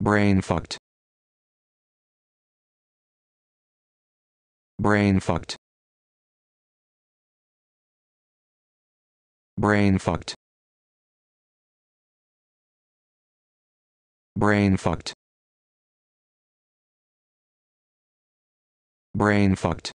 Brain fucked. Brain fucked. Brain fucked. Brain fucked. Brain fucked.